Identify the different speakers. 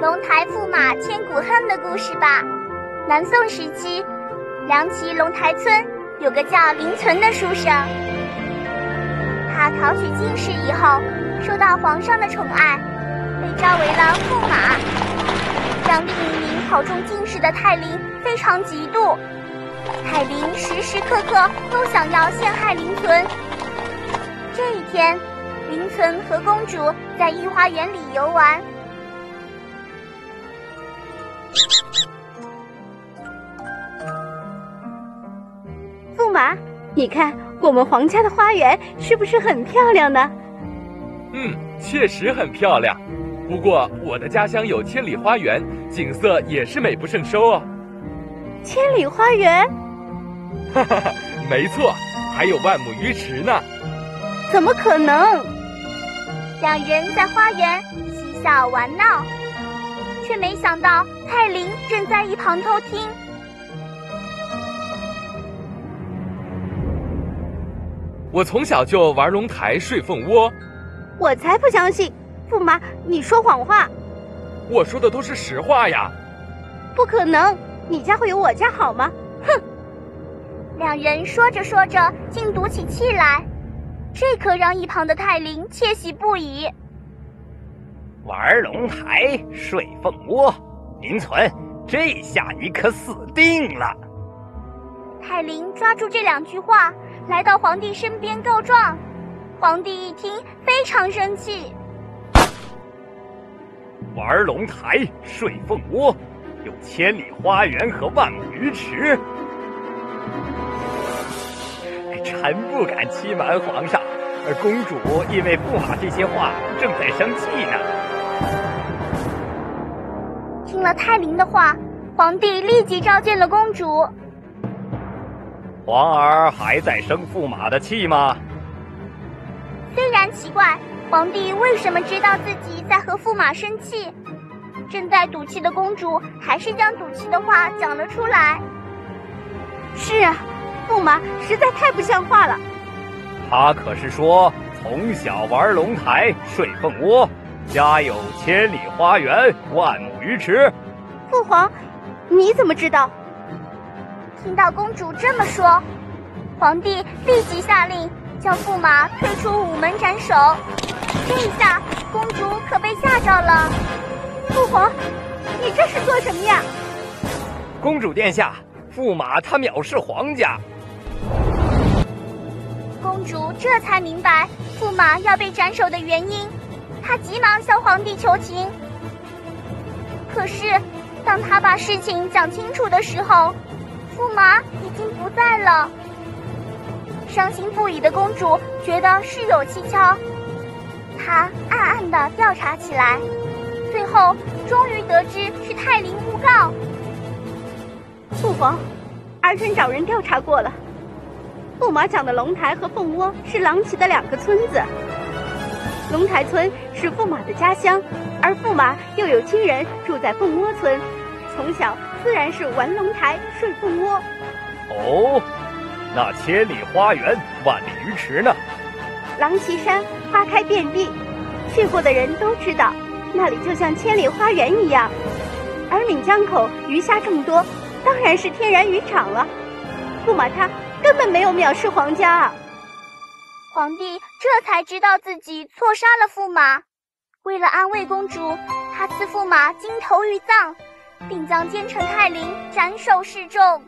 Speaker 1: 龙台驸马千古恨的故事吧。南宋时期，梁齐龙台村有个叫林存的书生，他考取进士以后，受到皇上的宠爱，被招为了驸马，让另一名考中进士的泰林非常嫉妒。泰林时时刻刻都想要陷害林存。这一天，林存和公主在御花园里游玩。
Speaker 2: 驸马，你看我们皇家的花园是不是很漂亮呢？
Speaker 3: 嗯，确实很漂亮。不过我的家乡有千里花园，景色也是美不胜收哦。
Speaker 2: 千里花园？
Speaker 3: 哈哈哈，没错，还有万亩鱼池呢。
Speaker 2: 怎么可能？
Speaker 1: 两人在花园嬉笑玩闹，却没想到泰林正在一旁偷听。
Speaker 3: 我从小就玩龙台睡凤窝。
Speaker 2: 我才不相信，驸马，你说谎话。
Speaker 3: 我说的都是实话呀。
Speaker 2: 不可能，你家会有我家好吗？哼！
Speaker 1: 两人说着说着，竟赌起气来，这可让一旁的泰林窃喜不已。
Speaker 4: 玩龙台睡凤窝，林存，这下你可死定了！
Speaker 1: 泰林抓住这两句话，来到皇帝身边告状。皇帝一听，非常生气。
Speaker 4: 玩龙台睡凤窝，有千里花园和万亩鱼池。臣不敢欺瞒皇上，而公主因为驸马这些话正在生气呢。
Speaker 1: 听了泰林的话，皇帝立即召见了公主。
Speaker 4: 皇儿还在生驸马的气吗？
Speaker 1: 虽然奇怪，皇帝为什么知道自己在和驸马生气？正在赌气的公主还是将赌气的话讲了出来。
Speaker 2: 是啊。驸马实在太不像话了。
Speaker 4: 他可是说从小玩龙台睡凤窝，家有千里花园万亩鱼池。
Speaker 2: 父皇，你怎么知道？
Speaker 1: 听到公主这么说，皇帝立即下令将驸马推出午门斩首。这一下，公主可被吓着了。
Speaker 2: 父皇，你这是做什么呀？
Speaker 4: 公主殿下，驸马他藐视皇家。
Speaker 1: 公主这才明白驸马要被斩首的原因，他急忙向皇帝求情。可是，当他把事情讲清楚的时候，驸马已经不在了。伤心不已的公主觉得事有蹊跷，她暗暗的调查起来，最后终于得知是泰林诬告。
Speaker 2: 父皇，儿臣找人调查过了。驸马讲的龙台和凤窝是狼骑的两个村子。龙台村是驸马的家乡，而驸马又有亲人住在凤窝村，从小自然是玩龙台睡凤窝。
Speaker 4: 哦，那千里花园万里鱼池呢？
Speaker 2: 狼骑山花开遍地，去过的人都知道，那里就像千里花园一样。而闽江口鱼虾众多，当然是天然渔场了。驸马他。根本没有藐视皇家，
Speaker 1: 皇帝这才知道自己错杀了驸马。为了安慰公主，他赐驸马金头玉葬，并将奸臣泰林斩首示众。